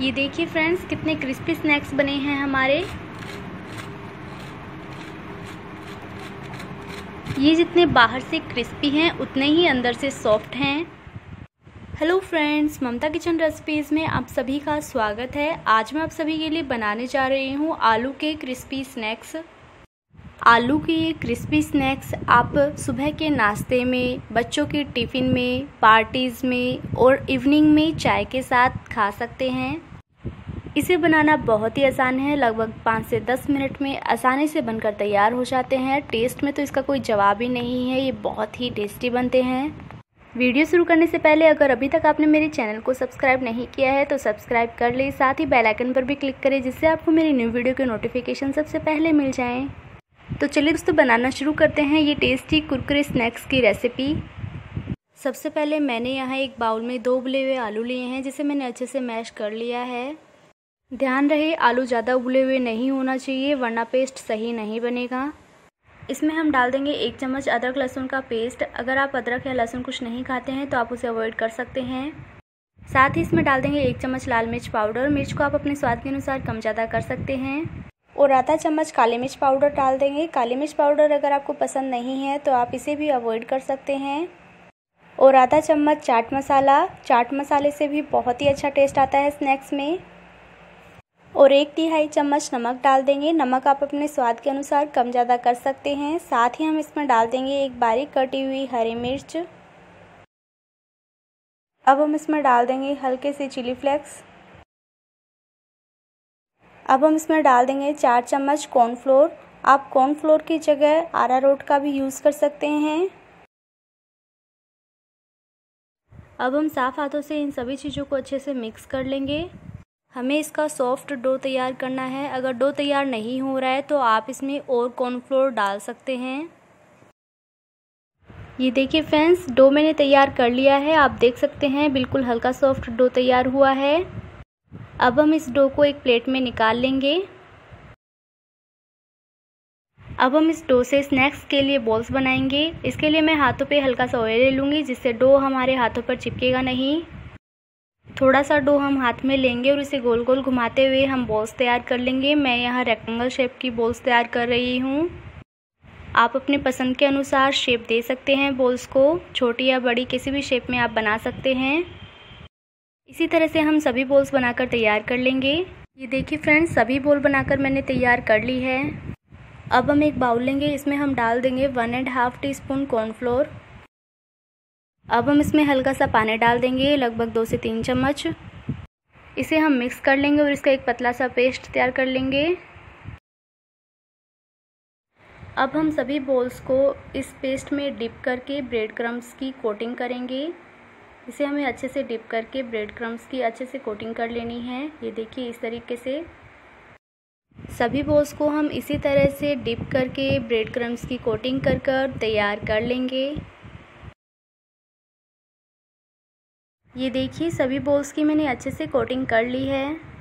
ये देखिए फ्रेंड्स कितने क्रिस्पी स्नैक्स बने हैं हमारे। ये जितने बाहर से क्रिस्पी हैं, उतने ही अंदर से सॉफ्ट हैं। Hello friends Mamta kitchen recipes में आप सभी का स्वागत है। आज मैं आप सभी के लिए बनाने जा रही हूँ आलू के क्रिस्पी स्नैक्स आलू के ये क्रिस्पी स्नैक्स आप सुबह के नाश्ते में, बच्चों के टिफ़िन में, पार्टीज़ में और इवनिंग में चाय के साथ खा सकते हैं। इसे बनाना बहुत ही आसान है। लगभग पाँच से दस मिनट में आसानी से बनकर तैयार हो जाते हैं। टेस्ट में तो इसका कोई जवाब ही नहीं है। ये बहुत ही टेस्टी बनते हैं। वीडियो शुरू करने से पहले अगर अभी तक आपने मेरे चैनल को सब्सक्राइब नहीं किया है तो सब्सक्राइब कर ले। साथ ही बेल आइकन पर भी क्लिक करें, जिससे आपको मेरी न्यू वीडियो के नोटिफिकेशन सबसे पहले मिल जाएँ। तो चलिए दोस्तों, बनाना शुरू करते हैं ये टेस्टी कुरकुरे स्नैक्स की रेसिपी सबसे पहले मैंने यहाँ एक बाउल में दो उबले हुए आलू लिए हैं, जिसे मैंने अच्छे से मैश कर लिया है। ध्यान रहे, आलू ज़्यादा उबले हुए नहीं होना चाहिए, वरना पेस्ट सही नहीं बनेगा। इसमें हम डाल देंगे एक चम्मच अदरक लहसुन का पेस्ट अगर आप अदरक या लहसुन कुछ नहीं खाते हैं तो आप उसे अवॉइड कर सकते हैं। साथ ही इसमें डाल देंगे एक चम्मच लाल मिर्च पाउडर। मिर्च को आप अपने स्वाद के अनुसार कम ज़्यादा कर सकते हैं। और आधा चम्मच काली मिर्च पाउडर डाल देंगे। काली मिर्च पाउडर अगर आपको पसंद नहीं है तो आप इसे भी अवॉइड कर सकते हैं। और आधा चम्मच चाट मसाला। चाट मसाले से भी बहुत ही अच्छा टेस्ट आता है स्नैक्स में। और एक तिहाई चम्मच नमक डाल देंगे। नमक आप अपने स्वाद के अनुसार कम ज़्यादा कर सकते हैं। साथ ही हम इसमें डाल देंगे एक बारीक कटी हुई हरी मिर्च। अब हम इसमें डाल देंगे हल्के से चिली फ्लेक्स अब हम इसमें डाल देंगे चार चम्मच कॉर्नफ्लोर आप कॉर्नफ्लोर की जगह आरा रोट का भी यूज़ कर सकते हैं। अब हम साफ़ हाथों से इन सभी चीज़ों को अच्छे से मिक्स कर लेंगे। हमें इसका सॉफ्ट डो तैयार करना है। अगर डो तैयार नहीं हो रहा है तो आप इसमें और कॉर्नफ्लोर डाल सकते हैं। ये देखिए फ्रेंड्स डो मैंने तैयार कर लिया है। आप देख सकते हैं, बिल्कुल हल्का सॉफ्ट डो तैयार हुआ है। अब हम इस डो को एक प्लेट में निकाल लेंगे। अब हम इस डो से स्नैक्स के लिए बॉल्स बनाएँगे। इसके लिए मैं हाथों पे हल्का सा ऑयल ले लूँगी, जिससे डो हमारे हाथों पर चिपकेगा नहीं। थोड़ा सा डो हम हाथ में लेंगे और इसे गोल गोल घुमाते हुए हम बॉल्स तैयार कर लेंगे। मैं यहाँ रेक्टेंगल शेप की बॉल्स तैयार कर रही हूँ। आप अपने पसंद के अनुसार शेप दे सकते हैं बॉल्स को। छोटी या बड़ी किसी भी शेप में आप बना सकते हैं। इसी तरह से हम सभी बोल्स बनाकर तैयार कर लेंगे। ये देखिए फ्रेंड्स सभी बोल बनाकर मैंने तैयार कर ली है। अब हम एक बाउल लेंगे, इसमें हम डाल देंगे one and half teaspoon cornflour अब हम इसमें हल्का सा पानी डाल देंगे, लगभग दो से तीन चम्मच। इसे हम मिक्स कर लेंगे और इसका एक पतला सा पेस्ट तैयार कर लेंगे। अब हम सभी बोल्स को इस पेस्ट में डिप करके ब्रेड क्रम्स की कोटिंग करेंगे। इसे हमें अच्छे से डिप करके ब्रेड क्रम्स की अच्छे से कोटिंग कर लेनी है। ये देखिए इस तरीके से। सभी बोल्स को हम इसी तरह से डिप करके ब्रेड क्रम्स की कोटिंग कर कर तैयार कर लेंगे। ये देखिए सभी बोल्स की मैंने अच्छे से कोटिंग कर ली है।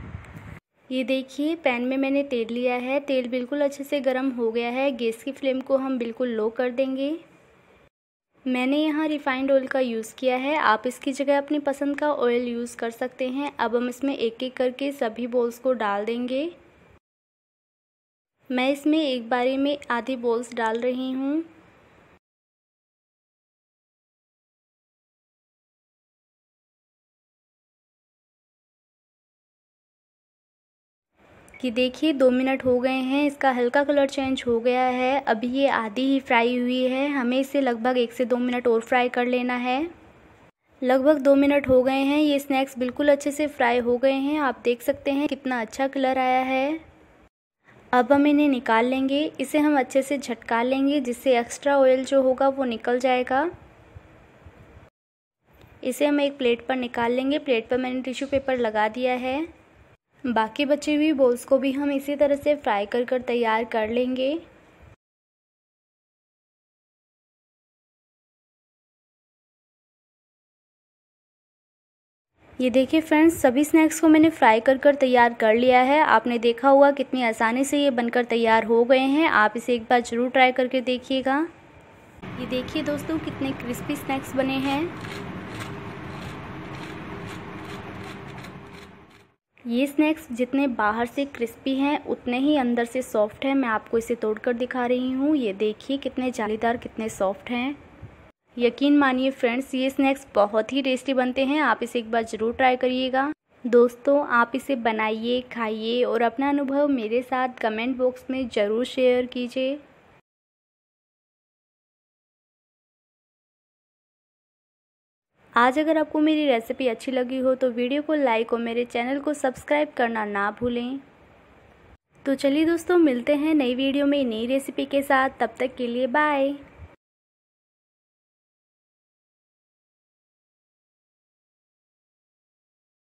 ये देखिए पैन में मैंने तेल लिया है। तेल बिल्कुल अच्छे से गर्म हो गया है। गैस की फ्लेम को हम बिल्कुल लो कर देंगे। मैंने यहाँ रिफ़ाइंड ऑयल का यूज़ किया है। आप इसकी जगह अपनी पसंद का ऑयल यूज़ कर सकते हैं। अब हम इसमें एक एक करके सभी बॉल्स को डाल देंगे। मैं इसमें एक बारी में आधी बॉल्स डाल रही हूँ। कि देखिए, दो मिनट हो गए हैं, इसका हल्का कलर चेंज हो गया है। अभी ये आधी ही फ्राई हुई है। हमें इसे लगभग एक से दो मिनट और फ्राई कर लेना है। लगभग दो मिनट हो गए हैं। ये स्नैक्स बिल्कुल अच्छे से फ्राई हो गए हैं। आप देख सकते हैं कितना अच्छा कलर आया है। अब हम इन्हें निकाल लेंगे। इसे हम अच्छे से झटका लेंगे, जिससे एक्स्ट्रा ऑयल जो होगा वो निकल जाएगा। इसे हम एक प्लेट पर निकाल लेंगे। प्लेट पर मैंने टिश्यू पेपर लगा दिया है। बाकी बचे हुई बोल्स को भी हम इसी तरह से फ्राई कर कर तैयार कर लेंगे। ये देखिए फ्रेंड्स सभी स्नैक्स को मैंने फ्राई कर कर तैयार कर लिया है। आपने देखा हुआ कितनी आसानी से ये बनकर तैयार हो गए हैं। आप इसे एक बार ज़रूर ट्राई करके देखिएगा। ये देखिए दोस्तों, कितने क्रिस्पी स्नैक्स बने हैं। ये स्नैक्स जितने बाहर से क्रिस्पी हैं, उतने ही अंदर से सॉफ्ट हैं। मैं आपको इसे तोड़कर दिखा रही हूँ। ये देखिए कितने जालीदार, कितने सॉफ्ट हैं। यकीन मानिए फ्रेंड्स ये स्नैक्स बहुत ही टेस्टी बनते हैं। आप इसे एक बार ज़रूर ट्राई करिएगा। दोस्तों, आप इसे बनाइए, खाइए और अपना अनुभव मेरे साथ कमेंट बॉक्स में ज़रूर शेयर कीजिए। आज अगर आपको मेरी रेसिपी अच्छी लगी हो तो वीडियो को लाइक और मेरे चैनल को सब्सक्राइब करना ना भूलें। तो चलिए दोस्तों, मिलते हैं नई वीडियो में नई रेसिपी के साथ। तब तक के लिए बाय